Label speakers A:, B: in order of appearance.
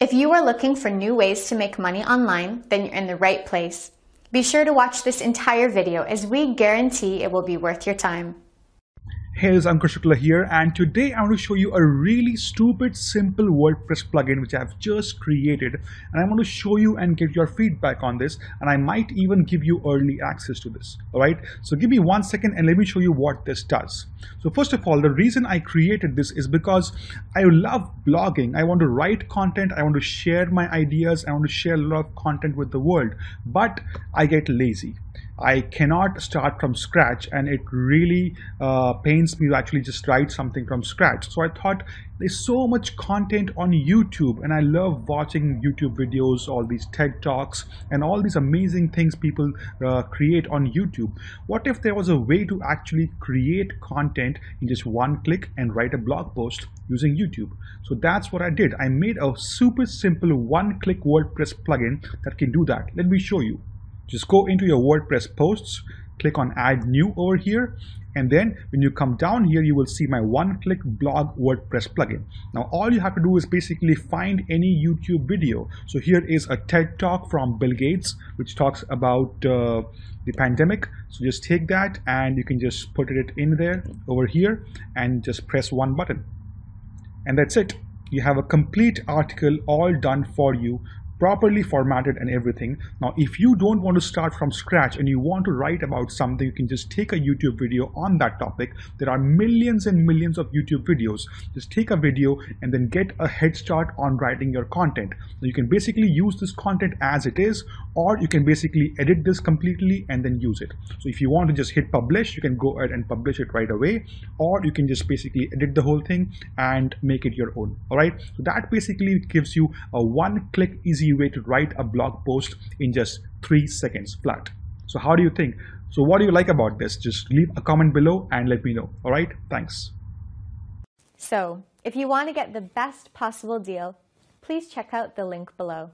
A: If you are looking for new ways to make money online, then you're in the right place. Be sure to watch this entire video as we guarantee it will be worth your time.
B: Hey, it's Ankur Shukla here and today I want to show you a really stupid simple WordPress plugin which I've just created and I want to show you and get your feedback on this and I might even give you early access to this. Alright, so give me one second and let me show you what this does. So first of all, the reason I created this is because I love blogging. I want to write content, I want to share my ideas, I want to share a lot of content with the world, but I get lazy. I cannot start from scratch and it really uh, pains me to actually just write something from scratch. So I thought there's so much content on YouTube and I love watching YouTube videos, all these TED Talks and all these amazing things people uh, create on YouTube. What if there was a way to actually create content in just one click and write a blog post using YouTube? So that's what I did. I made a super simple one click WordPress plugin that can do that. Let me show you. Just go into your WordPress posts, click on add new over here. And then when you come down here, you will see my one click blog WordPress plugin. Now, all you have to do is basically find any YouTube video. So here is a TED talk from Bill Gates, which talks about uh, the pandemic. So just take that and you can just put it in there over here and just press one button. And that's it. You have a complete article all done for you properly formatted and everything. Now, if you don't want to start from scratch and you want to write about something, you can just take a YouTube video on that topic. There are millions and millions of YouTube videos. Just take a video and then get a head start on writing your content. So you can basically use this content as it is, or you can basically edit this completely and then use it. So if you want to just hit publish, you can go ahead and publish it right away, or you can just basically edit the whole thing and make it your own. All right. So that basically gives you a one click easy way to write a blog post in just three seconds flat. So how do you think? So what do you like about this? Just leave a comment below and let me know. All right, thanks.
A: So if you want to get the best possible deal, please check out the link below.